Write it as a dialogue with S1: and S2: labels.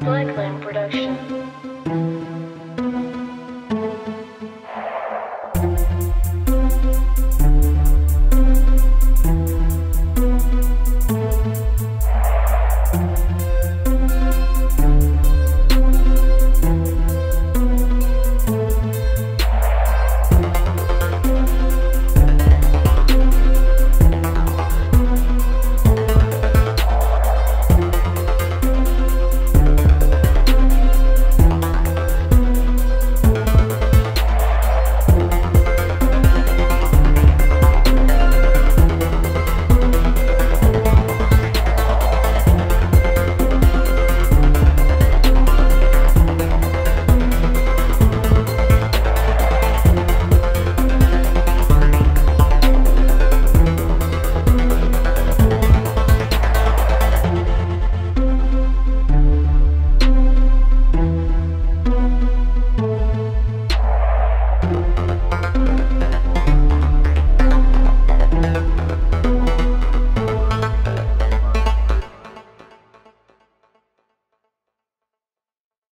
S1: Blackland Production.